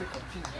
Você é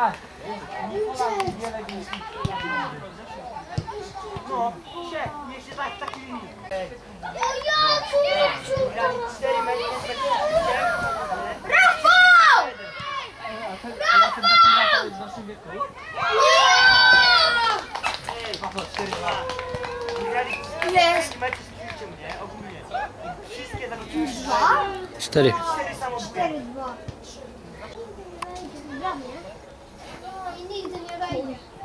Patrz. No, się, niech się tak w takiej linii. Rafał! Rafał! Jest! Wszystkie zarobiły 4. 4 samo. 4, 2. Dla mnie. Oh.